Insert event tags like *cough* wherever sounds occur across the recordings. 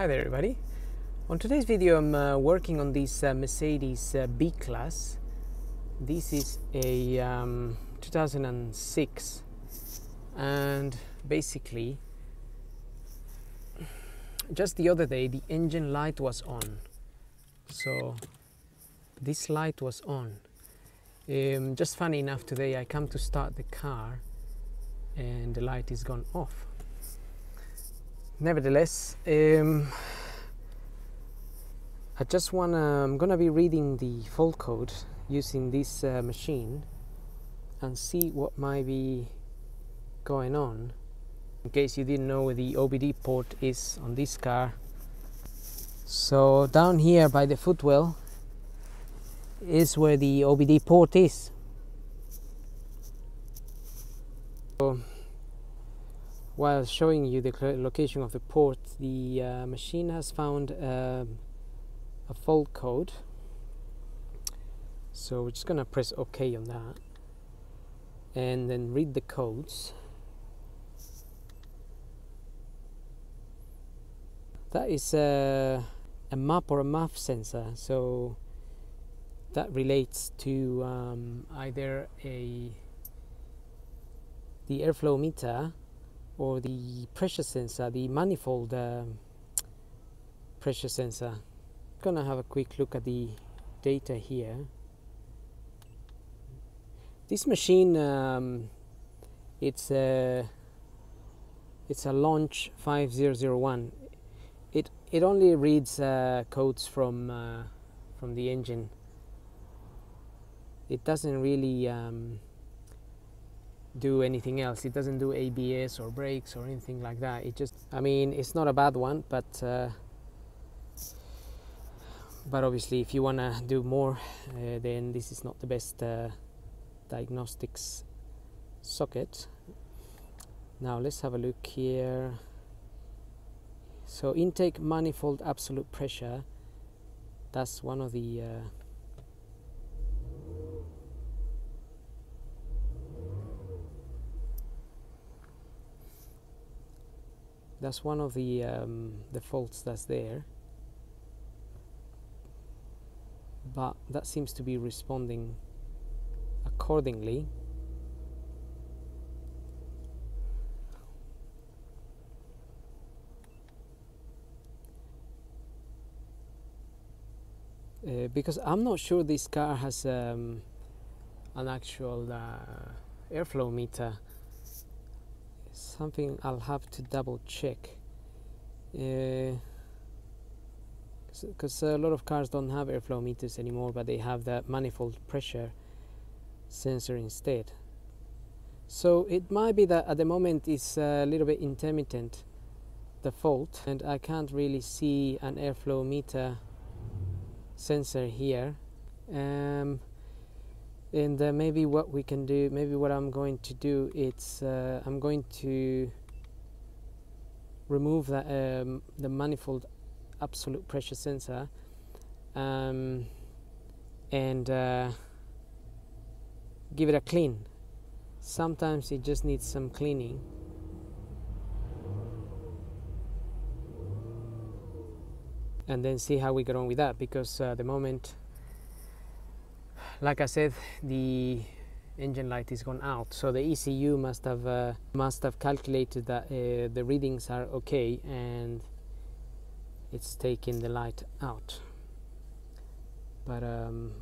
Hi there everybody. On today's video I'm uh, working on this uh, Mercedes uh, B-Class. This is a um, 2006 and basically just the other day the engine light was on. So this light was on. Um, just funny enough today I come to start the car and the light is gone off nevertheless um, I just wanna I'm gonna be reading the fault code using this uh, machine and see what might be going on. In case you didn't know where the OBD port is on this car. So down here by the footwell is where the OBD port is. So while showing you the location of the port, the uh, machine has found uh, a fault code. So we're just gonna press OK on that and then read the codes. That is a, a map or a MAF sensor, so that relates to um, either a the airflow meter or the pressure sensor, the manifold uh, pressure sensor. Gonna have a quick look at the data here. This machine, um, it's a it's a launch 5001. It it only reads uh, codes from uh, from the engine. It doesn't really um, do anything else. It doesn't do ABS or brakes or anything like that. It just, I mean, it's not a bad one, but uh, but obviously, if you wanna do more, uh, then this is not the best uh, diagnostics socket. Now let's have a look here. So intake manifold absolute pressure. That's one of the that's one of the um, the faults that's there. But that seems to be responding accordingly. Uh, because I'm not sure this car has um, an actual uh, airflow meter something I'll have to double check. Because uh, a lot of cars don't have airflow meters anymore but they have the manifold pressure sensor instead. So it might be that at the moment it's a little bit intermittent the fault and I can't really see an airflow meter sensor here. Um, and uh, maybe what we can do maybe what I'm going to do it's uh, I'm going to remove the, um, the manifold absolute pressure sensor um, and uh, give it a clean. Sometimes it just needs some cleaning. And then see how we get on with that because uh, the moment like I said, the engine light is gone out, so the ECU must have uh, must have calculated that uh, the readings are okay and it's taking the light out. But um,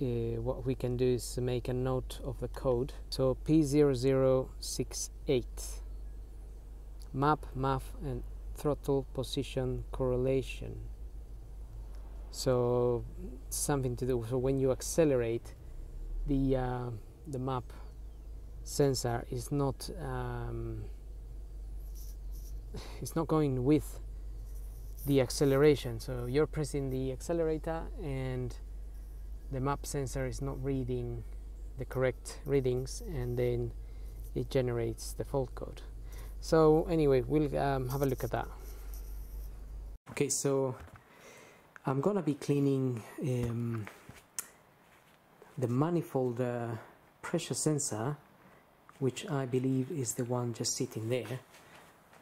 uh, what we can do is make a note of the code. So P0068 map, MAF and throttle position correlation so something to do. So when you accelerate the uh, the map sensor is not um, *laughs* it's not going with the acceleration. So you're pressing the accelerator and the map sensor is not reading the correct readings and then it generates the fault code. So anyway we'll um, have a look at that. Okay so I'm gonna be cleaning um, the manifold uh, pressure sensor which I believe is the one just sitting there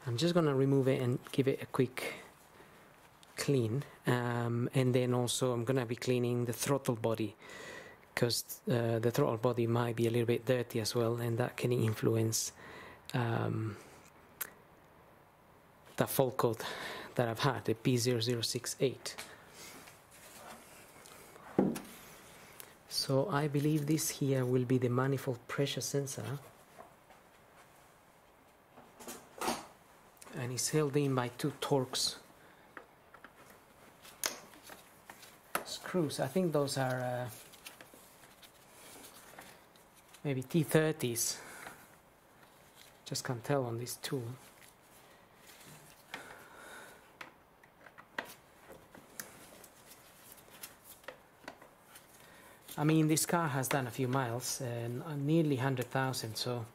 I'm just gonna remove it and give it a quick clean um, and then also I'm gonna be cleaning the throttle body because uh, the throttle body might be a little bit dirty as well and that can influence um, the fault code that I've had, the P0068. So I believe this here will be the manifold pressure sensor and it's held in by two Torx screws. I think those are uh, maybe T30s. Just can't tell on this tool. I mean, this car has done a few miles, and uh, nearly 100,000, so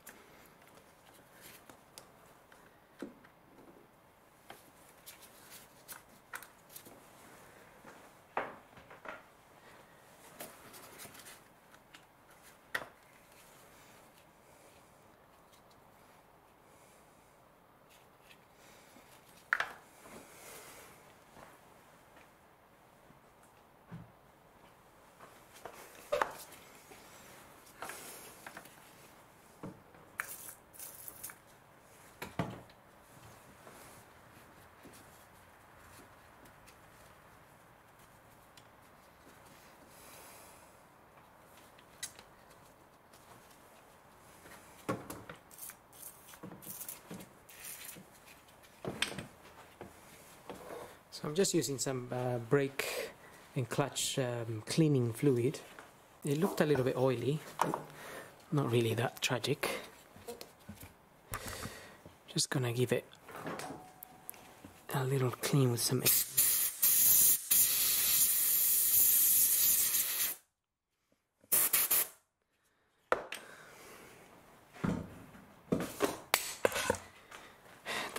So I'm just using some uh, brake and clutch um, cleaning fluid. It looked a little bit oily, not really that tragic. Just gonna give it a little clean with some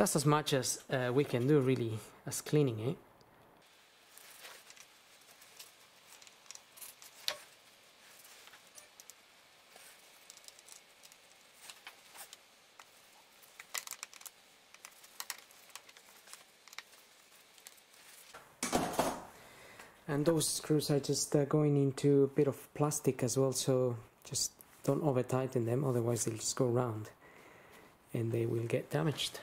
That's as much as uh, we can do really as cleaning it. and those screws are just uh, going into a bit of plastic as well so just don't over tighten them otherwise they'll just go round and they will get damaged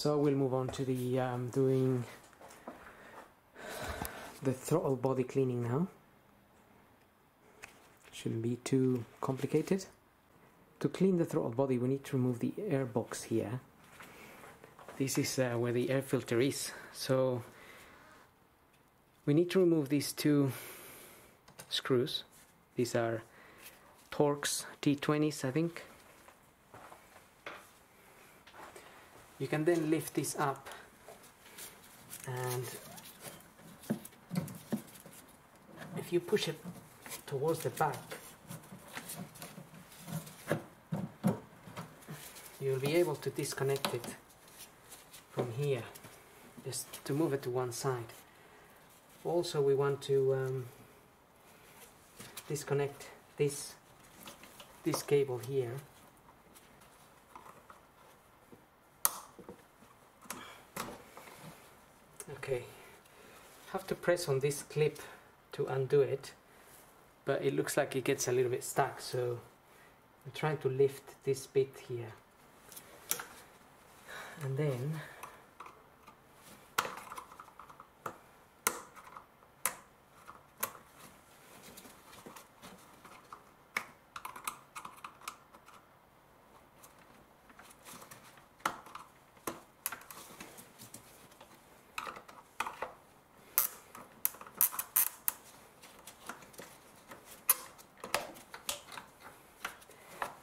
so we'll move on to the um, doing the throttle body cleaning now. Shouldn't be too complicated. To clean the throttle body we need to remove the air box here. This is uh, where the air filter is. So we need to remove these two screws. These are Torx T20s I think you can then lift this up and if you push it towards the back you'll be able to disconnect it from here just to move it to one side. Also we want to um, disconnect this this cable here okay. Have to press on this clip to undo it but it looks like it gets a little bit stuck so I'm trying to lift this bit here. And then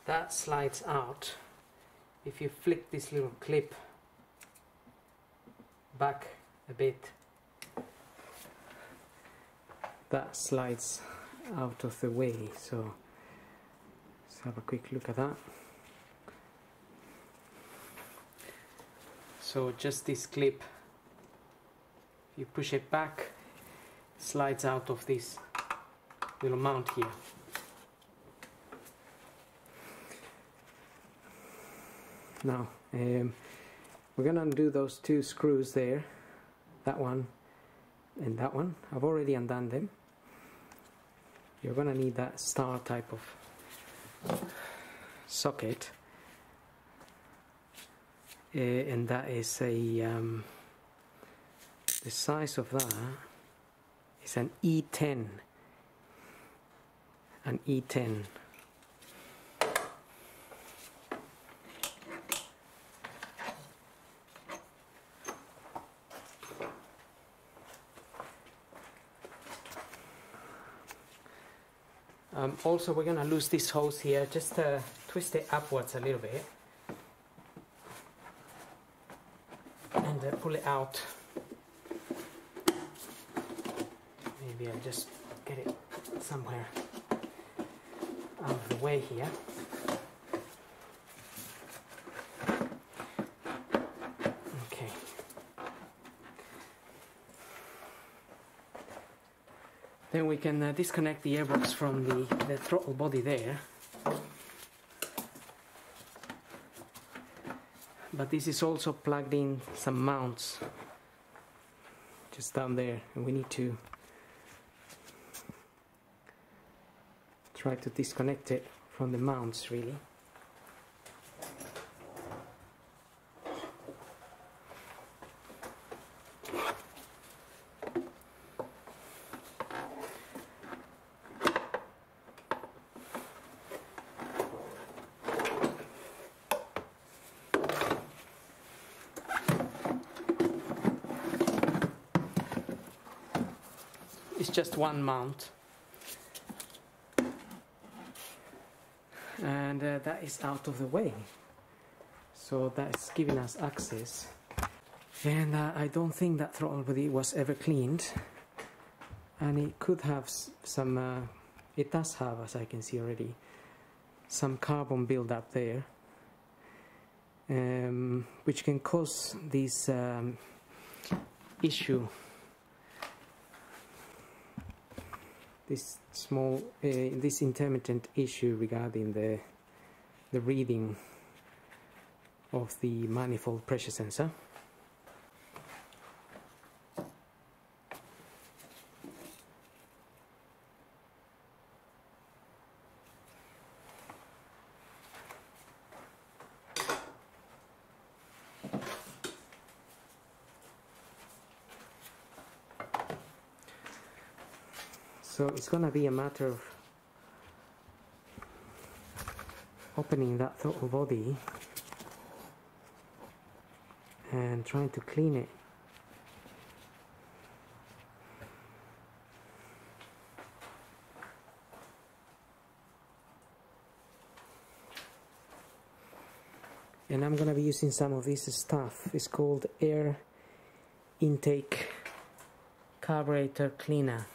that slides out. If you flick this little clip back a bit that slides out of the way. So let's have a quick look at that. So just this clip you push it back slides out of this little mount here now. Um, we're gonna undo those two screws there that one and that one. I've already undone them. You're gonna need that star type of socket. Uh, and that is a um, the size of that is an E10 an E10 Um, also, we're going to lose this hose here, just uh, twist it upwards a little bit and uh, pull it out. Maybe I'll just get it somewhere out of the way here. Okay. Then we can uh, disconnect the airbox from the, the throttle body there. But this is also plugged in some mounts just down there and we need to try to disconnect it from the mounts really. It's just one mount. And uh, that is out of the way. So that's giving us access. And uh, I don't think that throttle body was ever cleaned. And it could have some, uh, it does have, as I can see already, some carbon buildup there. Um, which can cause this um, issue this small uh, this intermittent issue regarding the the reading of the manifold pressure sensor so it's gonna be a matter of opening that throttle body and trying to clean it. And I'm gonna be using some of this stuff. It's called air intake carburetor cleaner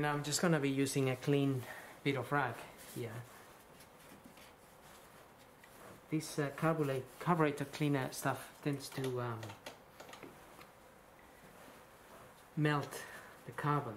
and I'm just gonna be using a clean bit of rag here. This uh, carburetor, cleaner stuff tends to um, melt the carbon.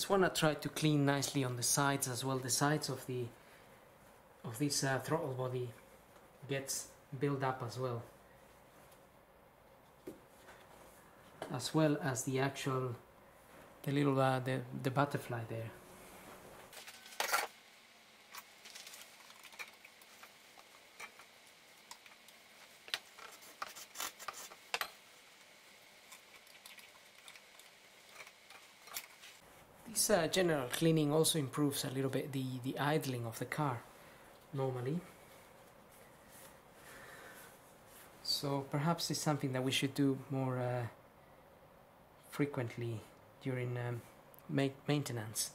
Just want to try to clean nicely on the sides as well. The sides of the of this uh, throttle body gets built up as well, as well as the actual the little uh, the the butterfly there. this uh, general cleaning also improves a little bit the, the idling of the car normally. So perhaps it's something that we should do more uh, frequently during um, ma maintenance.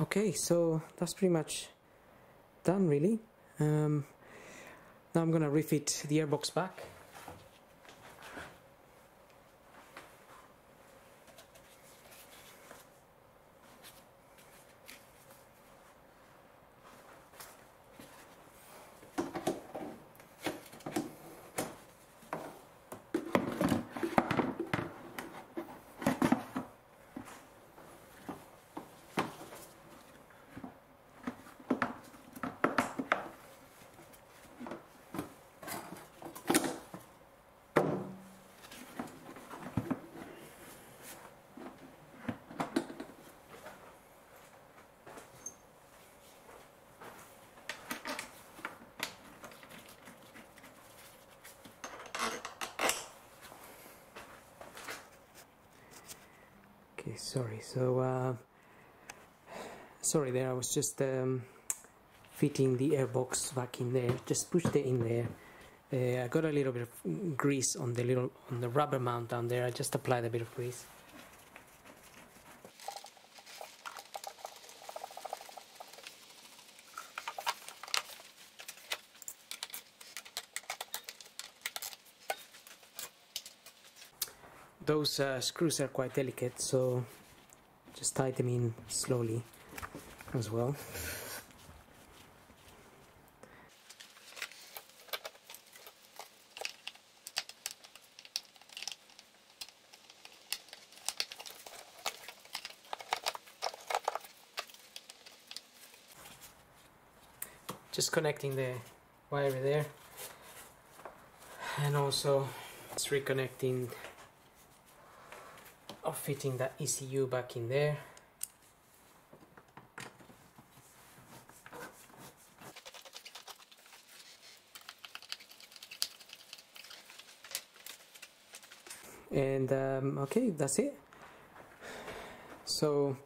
Okay, so that's pretty much done really. Um, now I'm gonna refit the airbox back. Okay, sorry. So, uh, sorry there. I was just um, fitting the airbox back in there. Just pushed it in there. Uh, I got a little bit of grease on the little on the rubber mount down there. I just applied a bit of grease. Those uh, screws are quite delicate so just tie them in slowly as well. Just connecting the wire there. And also it's reconnecting fitting that ECU back in there. And um, okay that's it. So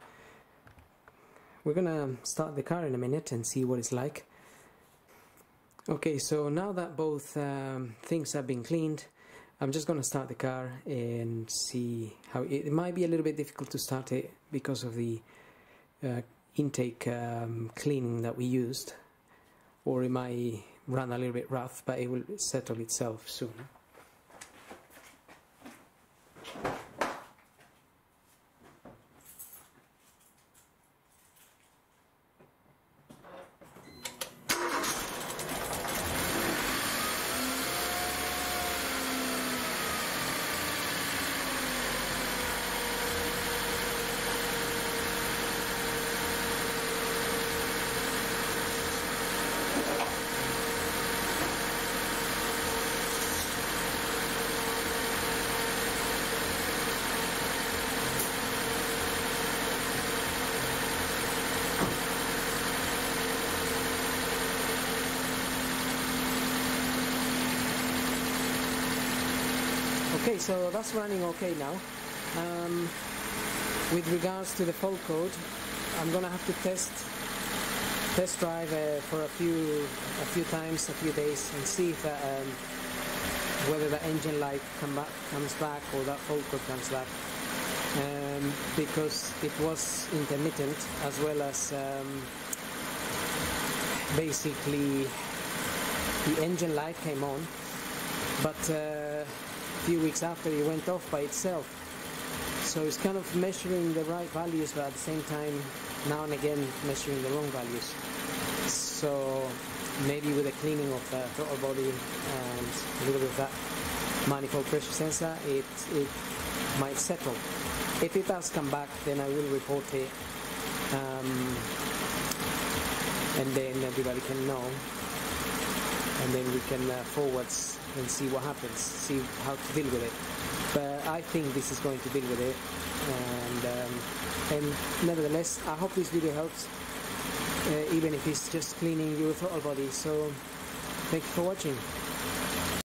we're gonna start the car in a minute and see what it's like. Okay so now that both um, things have been cleaned I'm just going to start the car and see how it, it, might be a little bit difficult to start it because of the uh, intake um, cleaning that we used or it might run a little bit rough but it will settle itself soon. Okay, so that's running okay now. Um, with regards to the fault code, I'm gonna have to test test drive uh, for a few a few times, a few days, and see if uh, um, whether the engine light come back, comes back or that fault code comes back. Um, because it was intermittent as well as um, basically the engine light came on, but uh, few weeks after it went off by itself. So it's kind of measuring the right values but at the same time now and again measuring the wrong values. So maybe with the cleaning of the throttle body and a little bit of that manifold pressure sensor it, it might settle. If it does come back then I will report it um, and then everybody can know and then we can uh, forwards and see what happens, see how to deal with it. But I think this is going to deal with it, and um, and nevertheless, I hope this video helps, uh, even if it's just cleaning your throttle body. So, thank you for watching.